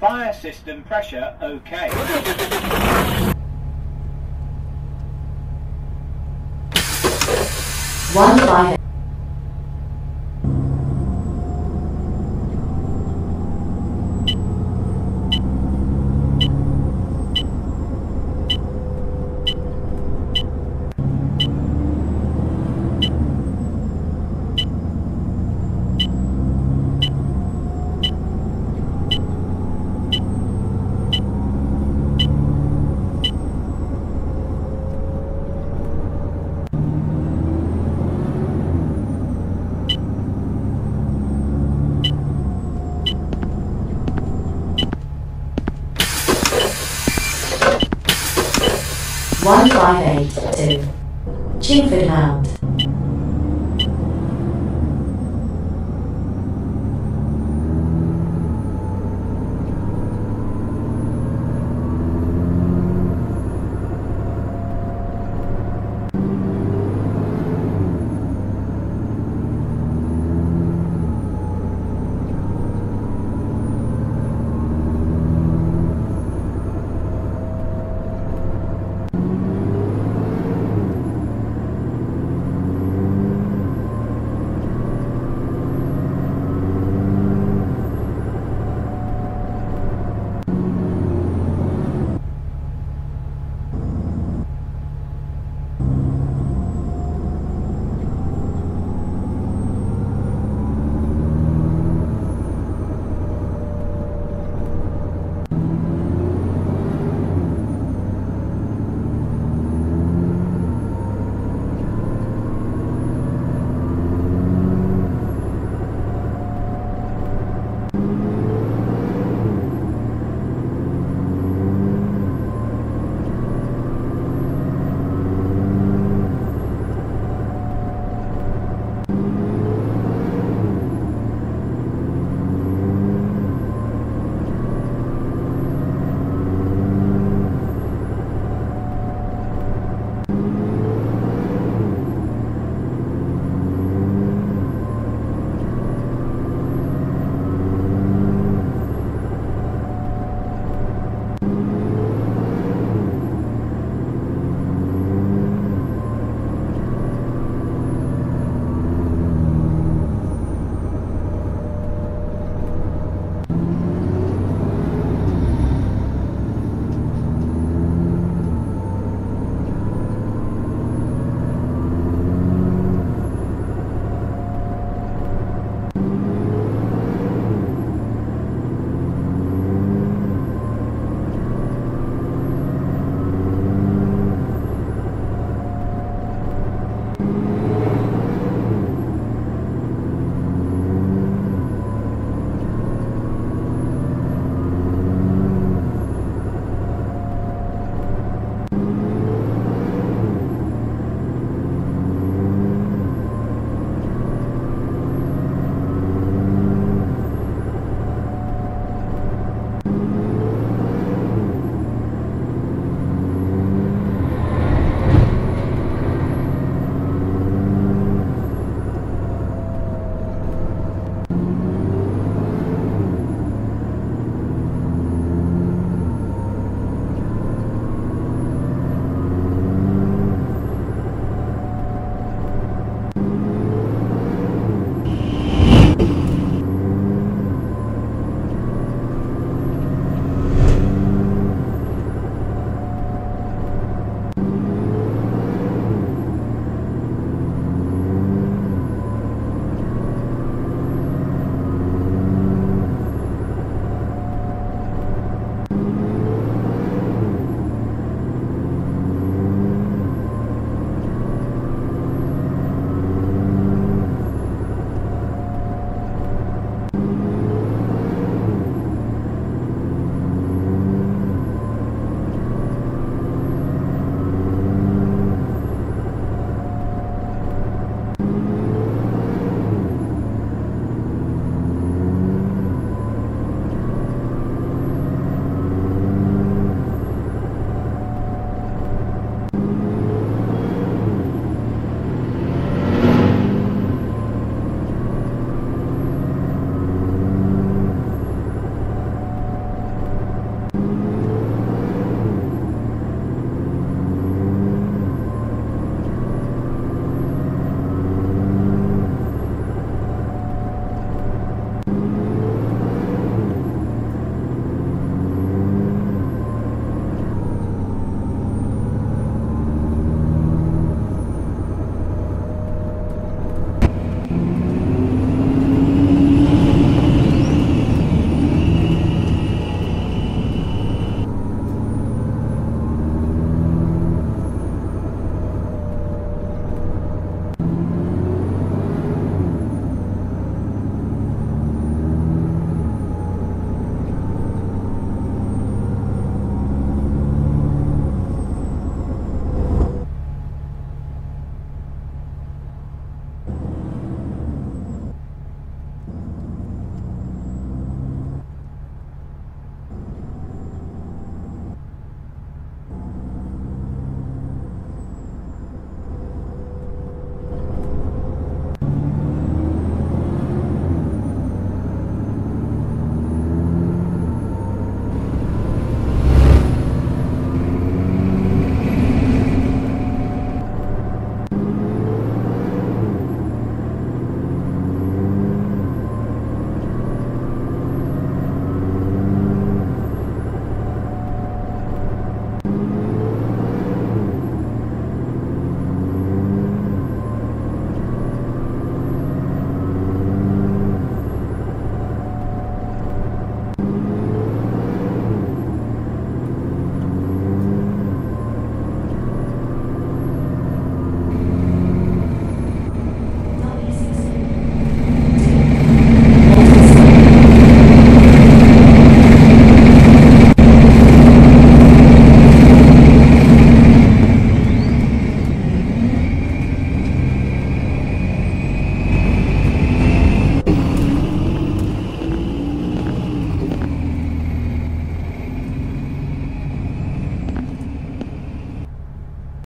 Fire system pressure okay. One five one five eight two. Chingford House.